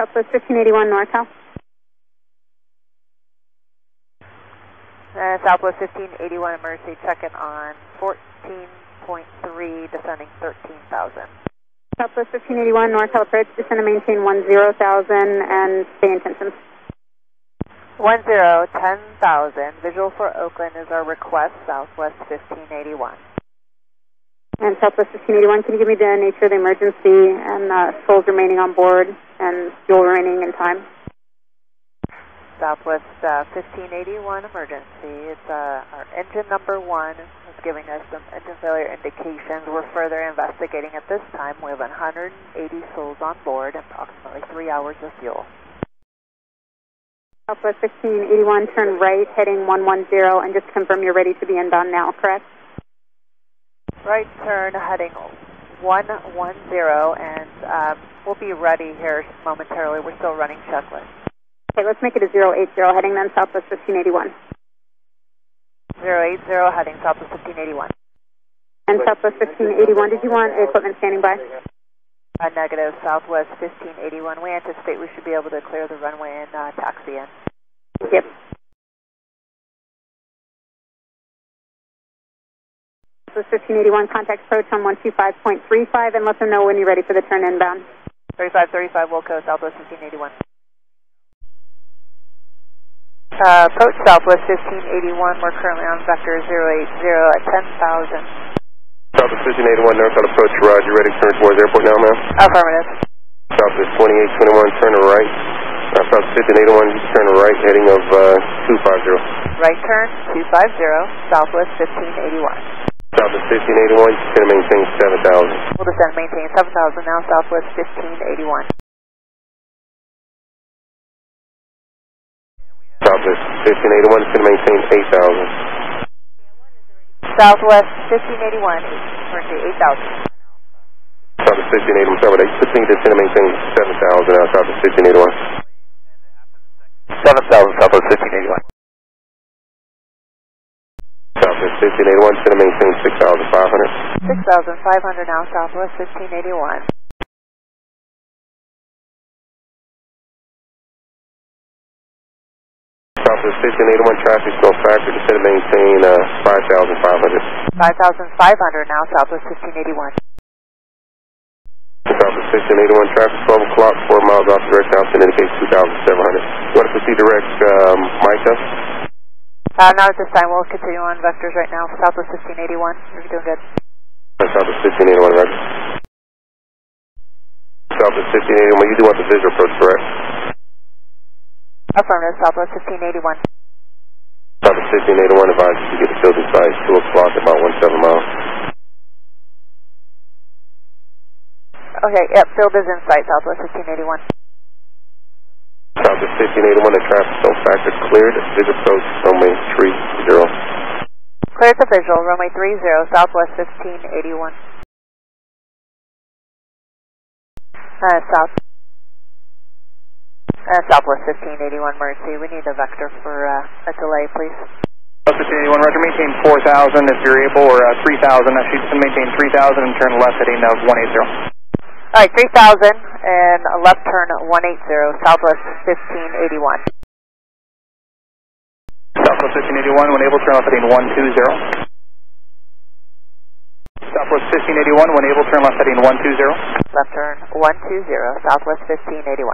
Southwest 1581 NorCal. Uh, Southwest 1581 emergency check-in on 14.3, descending 13,000. Southwest 1581 NorCal approach, descend and maintain 10,000 and stay in tension. 10, 10,000. Visual for Oakland is our request, Southwest 1581. And Southwest 1581, can you give me the nature of the emergency and uh, souls remaining on board and fuel remaining in time? Southwest uh, 1581 emergency. It's uh, our engine number one is giving us some engine failure indications. We're further investigating at this time. We have 180 souls on board, approximately three hours of fuel. Southwest 1581, turn right, heading 110, and just confirm you're ready to be inbound now, correct? Right turn, heading 110, and um, we'll be ready here momentarily. We're still running checklist. Okay, let's make it a 080 heading then Southwest 1581. 080 heading Southwest 1581. And Southwest 1581, did you want equipment standing by? A negative, Southwest 1581. We anticipate we should be able to clear the runway and uh, taxi in. Yep. Southwest 1581, contact approach on 125.35 and let them know when you're ready for the turn inbound. 3535 Wilco, Southwest 1581. Uh, approach Southwest 1581. We're currently on vector 080 at 10,000. Southwest 1581, NorCal approach, Roger, ready to turn towards airport now, ma'am. Affirmative. Southwest 2821, turn to right. Uh, Southwest 1581, turn to right, heading of uh, 250. Right turn 250, Southwest 1581. Southwest 1581, going to maintain 7000. We'll descend maintain 7,000 now, Southwest 1581. Southwest 1581, going to maintain 8000. Southwest 1581, emergency 8,000. Southwest 1581, sorry about that. You continue to descend and maintain 7000 now, Southwest 1581. 7000 1581, going to maintain 6500. 6,500 now, Southwest 1581. Southwest 1581, traffic no factor, descend and maintain uh, 5500. 5,500 now, Southwest 1581. Southwest 1581, traffic 12 o'clock, 4 miles off direct altitude indicates 2700. Want to proceed direct, um, Micah? Uh, not at this time. We'll continue on vectors right now. Southwest 1581. You're doing good. Southwest 1581, right? Southwest 1581, you do want the visual approach, correct? Affirmative, Southwest 1581. Southwest 1581 advises you get to building site 2 o'clock, about 17 miles. Okay, yep, field is in sight, Southwest 1581. Southwest 1581, the traffic no factor cleared, visual approach, runway 30. Clear to visual, runway 30, Southwest 1581. Uh, south. Uh, Southwest 1581 emergency. We need a vector for uh, a delay, please. Southwest 1581, Roger, maintain 4000 if you're able, or uh, 3000. Actually, just maintain 3000 and turn left heading of 180. All right, 3000 and left turn 180, Southwest 1581. Southwest 1581, when able, turn left heading 120. Southwest 1581, when able, turn left heading 120. Left turn 120, Southwest 1581.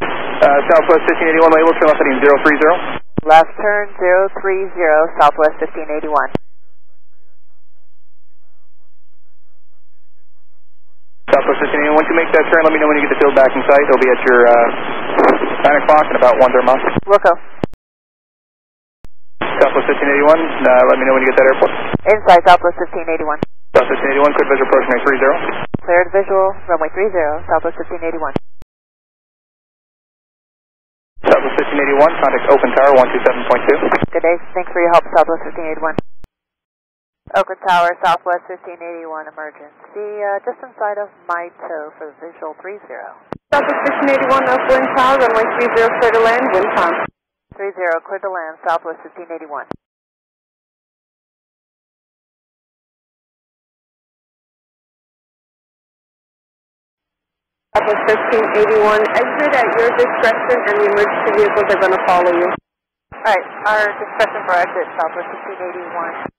Uh, Southwest 1581, when able, turn left heading 030. Left turn 030, Southwest 1581. Southwest 1581, once you make that turn, let me know when you get the field back in sight. It'll be at your uh, 9 o'clock in about one third mile. Wilco. Southwest 1581, uh, let me know when you get that airport. Inside, Southwest 1581. Southwest 1581, clear visual approach, 30. Cleared visual, runway 30, Southwest 1581. Southwest 1581, contact Oakland Tower 127.2. Good day. Thanks for your help, Southwest 1581. Oakland Tower, Southwest 1581 emergency, uh, just inside of Mito for visual 30. Southwest 1581, Oakland Tower, runway 30, clear to land, wind calm. 30, clear to land, Southwest 1581. Southwest 1581, exit at your discretion and the emergency vehicles are going to follow you. All right, our discretion for exit Southwest 1581.